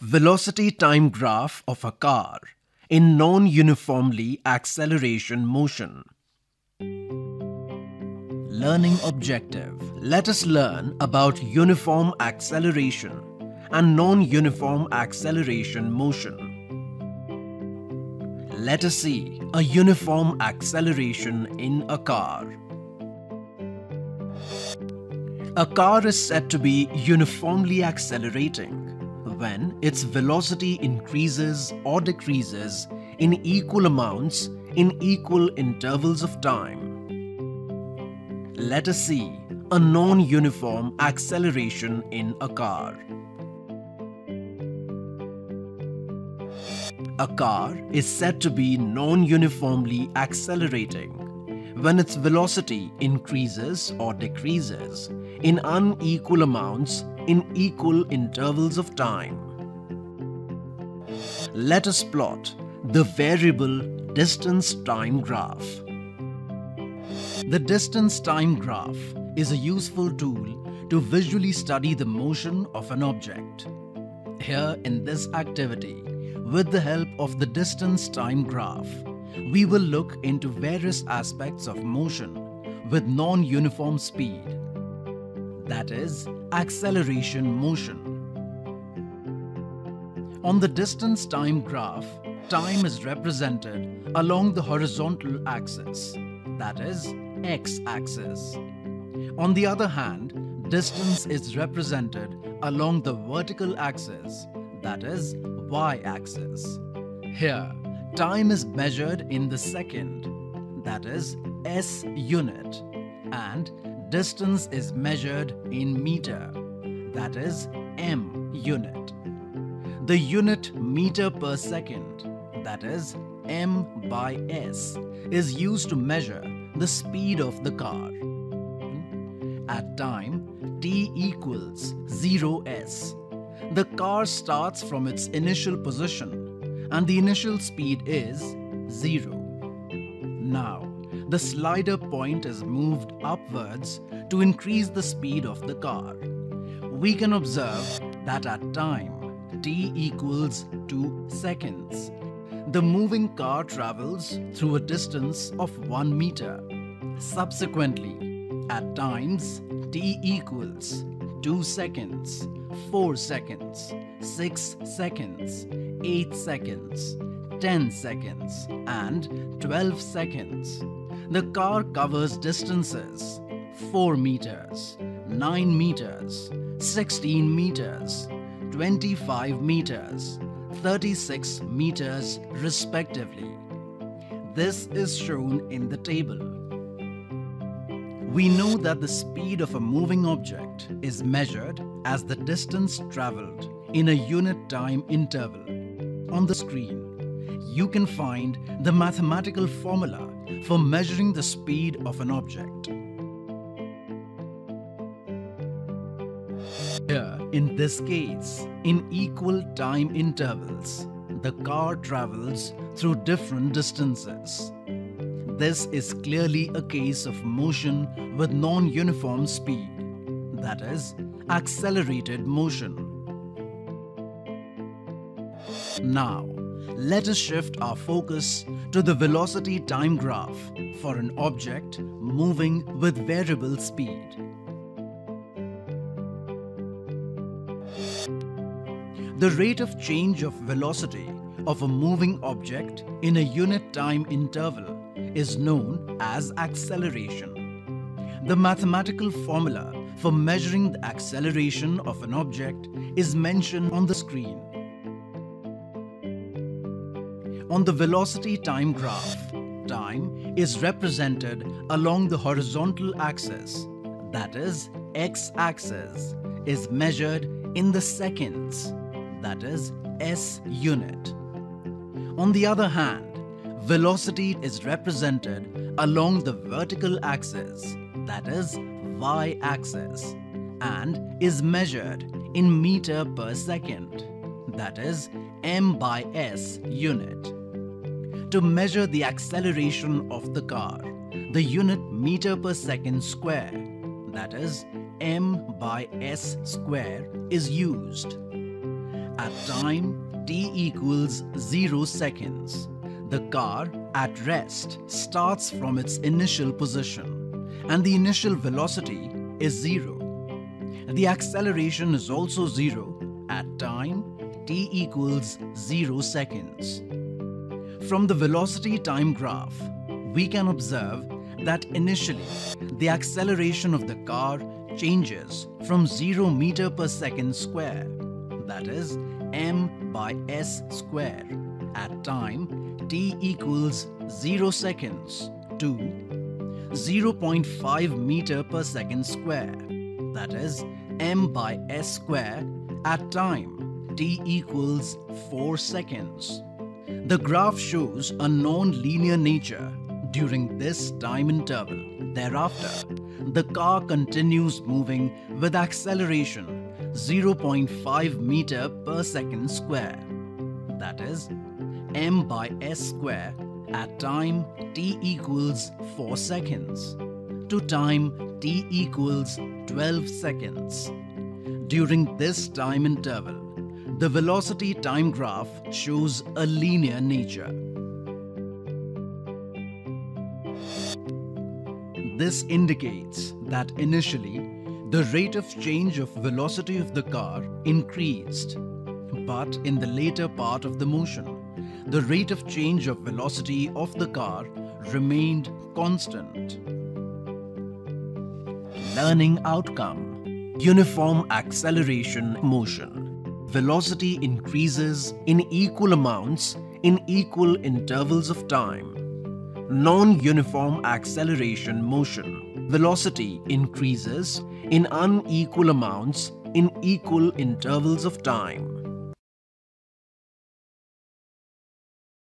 velocity time graph of a car in non-uniformly acceleration motion. Learning objective. Let us learn about uniform acceleration and non-uniform acceleration motion. Let us see a uniform acceleration in a car. A car is said to be uniformly accelerating when its velocity increases or decreases in equal amounts in equal intervals of time. Let us see a non-uniform acceleration in a car. A car is said to be non-uniformly accelerating when its velocity increases or decreases in unequal amounts in equal intervals of time. Let us plot the variable distance time graph. The distance time graph is a useful tool to visually study the motion of an object. Here in this activity, with the help of the distance time graph, we will look into various aspects of motion with non-uniform speed, that is, acceleration motion. On the distance time graph, time is represented along the horizontal axis, that is, x-axis. On the other hand, distance is represented along the vertical axis, that is, y-axis. Here, time is measured in the second, that is S unit, and distance is measured in meter, that is M unit. The unit meter per second, that is M by S, is used to measure the speed of the car. At time t equals 0s, the car starts from its initial position and the initial speed is 0. The slider point is moved upwards to increase the speed of the car. We can observe that at time t equals 2 seconds, the moving car travels through a distance of 1 meter. Subsequently, at times t equals 2 seconds, 4 seconds, 6 seconds, 8 seconds, 10 seconds, and 12 seconds. The car covers distances 4 meters, 9 meters, 16 meters, 25 meters, 36 meters respectively. This is shown in the table. We know that the speed of a moving object is measured as the distance traveled in a unit time interval. On the screen, you can find the mathematical formula for measuring the speed of an object. Here, in this case, in equal time intervals, the car travels through different distances. This is clearly a case of motion with non-uniform speed, that is, accelerated motion. Now, let us shift our focus to the velocity time graph for an object moving with variable speed. The rate of change of velocity of a moving object in a unit time interval is known as acceleration. The mathematical formula for measuring the acceleration of an object is mentioned on the screen. On the velocity time graph, time is represented along the horizontal axis, that is, x-axis, is measured in the seconds, that is, s unit. On the other hand, velocity is represented along the vertical axis, that is y-axis, and is measured in meter per second, that is m by s unit. To measure the acceleration of the car, the unit meter per second square, that is m by s square, is used. at time t equals 0 seconds. The car at rest starts from its initial position and the initial velocity is 0. The acceleration is also 0 at time t equals 0 seconds. From the velocity time graph, we can observe that initially the acceleration of the car changes from 0 meter per second square, that is m by s square, at time t equals 0 seconds to 0.5 meter per second square, that is m by s square at time t equals 4 seconds. The graph shows a non-linear nature during this time interval. Thereafter, the car continues moving with acceleration 0.5 meter per second square. That is m by s square at time t equals 4 seconds to time t equals 12 seconds. During this time interval, the velocity time graph shows a linear nature. This indicates that initially, the rate of change of velocity of the car increased, but in the later part of the motion, the rate of change of velocity of the car remained constant. Learning outcome Uniform acceleration motion. Velocity increases in equal amounts in equal intervals of time. Non-uniform acceleration motion. Velocity increases in unequal amounts in equal intervals of time.